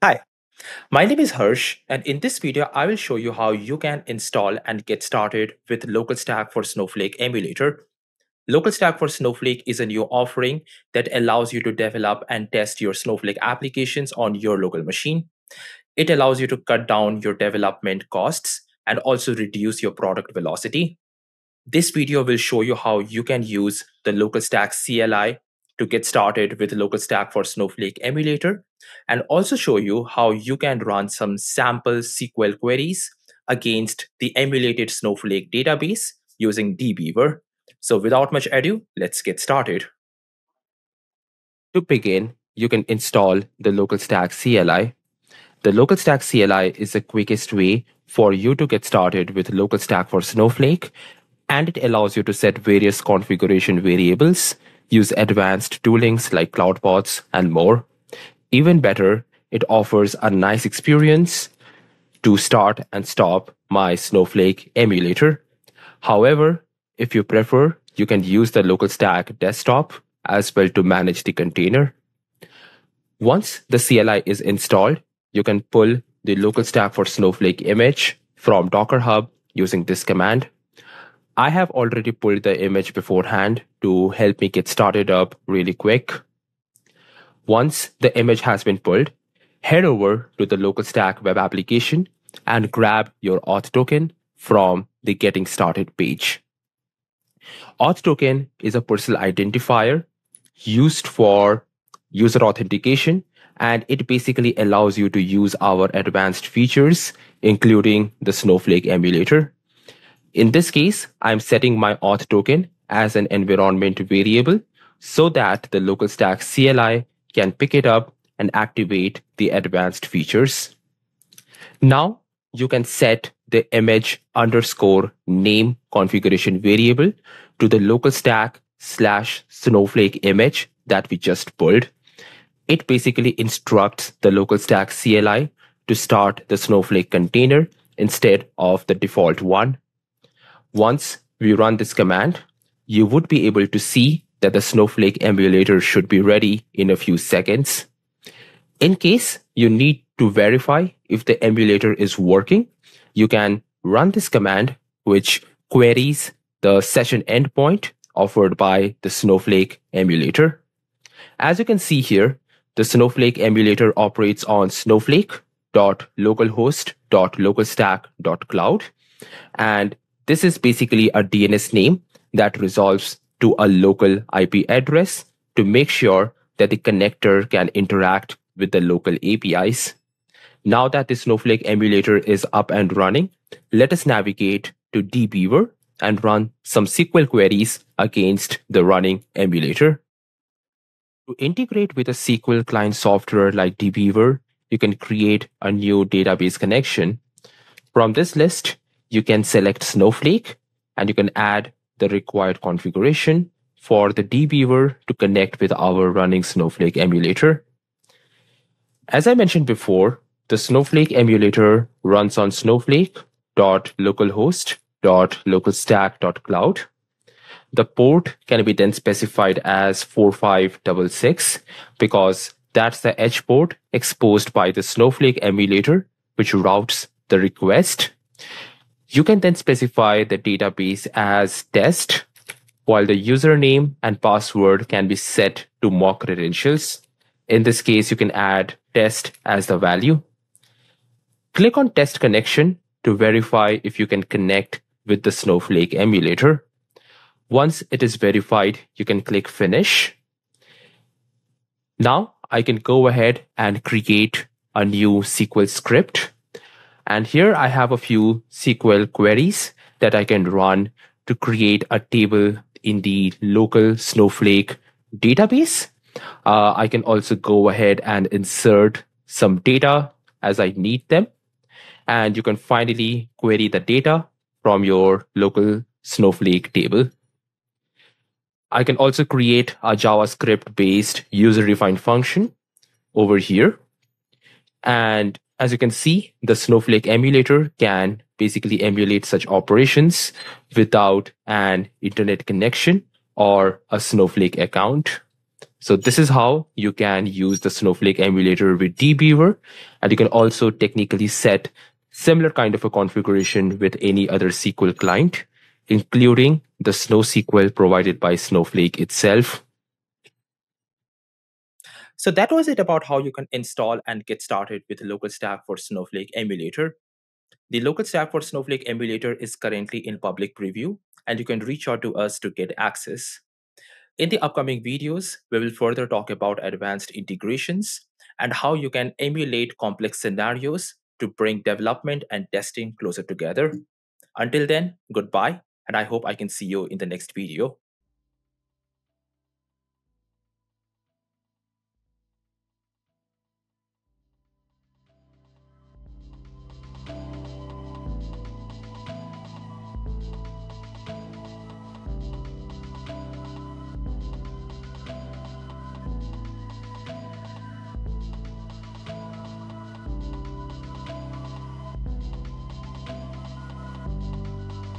Hi, my name is Harsh, and in this video, I will show you how you can install and get started with LocalStack for Snowflake emulator. LocalStack for Snowflake is a new offering that allows you to develop and test your Snowflake applications on your local machine. It allows you to cut down your development costs and also reduce your product velocity. This video will show you how you can use the LocalStack CLI to get started with LocalStack for Snowflake emulator and also show you how you can run some sample SQL queries against the emulated Snowflake database using dbeaver. So without much ado, let's get started. To begin, you can install the LocalStack CLI. The LocalStack CLI is the quickest way for you to get started with LocalStack for Snowflake, and it allows you to set various configuration variables use advanced toolings like CloudPods, and more. Even better, it offers a nice experience to start and stop my Snowflake emulator. However, if you prefer, you can use the local stack desktop as well to manage the container. Once the CLI is installed, you can pull the local stack for Snowflake image from Docker Hub using this command. I have already pulled the image beforehand to help me get started up really quick. Once the image has been pulled, head over to the LocalStack web application and grab your auth token from the getting started page. Auth token is a personal identifier used for user authentication and it basically allows you to use our advanced features, including the Snowflake emulator. In this case, I'm setting my auth token as an environment variable so that the LocalStack CLI can pick it up and activate the advanced features. Now you can set the image underscore name configuration variable to the local stack slash snowflake image that we just pulled. It basically instructs the local stack CLI to start the Snowflake container instead of the default one. Once we run this command, you would be able to see that the Snowflake emulator should be ready in a few seconds. In case you need to verify if the emulator is working, you can run this command, which queries the session endpoint offered by the Snowflake emulator. As you can see here, the Snowflake emulator operates on snowflake.localhost.localstack.cloud. And this is basically a DNS name that resolves to a local IP address to make sure that the connector can interact with the local APIs. Now that the Snowflake emulator is up and running, let us navigate to dbeaver and run some SQL queries against the running emulator. To integrate with a SQL client software like dbeaver, you can create a new database connection. From this list, you can select Snowflake and you can add the required configuration for the dbeaver to connect with our running Snowflake emulator. As I mentioned before, the Snowflake emulator runs on snowflake.localhost.localstack.cloud. The port can be then specified as 4566 because that's the edge port exposed by the Snowflake emulator, which routes the request you can then specify the database as test, while the username and password can be set to mock credentials. In this case, you can add test as the value. Click on test connection to verify if you can connect with the Snowflake emulator. Once it is verified, you can click finish. Now I can go ahead and create a new SQL script and here I have a few SQL queries that I can run to create a table in the local Snowflake database. Uh, I can also go ahead and insert some data as I need them. And you can finally query the data from your local Snowflake table. I can also create a JavaScript based user defined function over here. And as you can see, the Snowflake emulator can basically emulate such operations without an internet connection or a Snowflake account. So this is how you can use the Snowflake emulator with dbeaver. And you can also technically set similar kind of a configuration with any other SQL client, including the SnowSQL provided by Snowflake itself. So that was it about how you can install and get started with local stack for Snowflake emulator. The local stack for Snowflake emulator is currently in public preview, and you can reach out to us to get access. In the upcoming videos, we will further talk about advanced integrations and how you can emulate complex scenarios to bring development and testing closer together. Until then, goodbye, and I hope I can see you in the next video.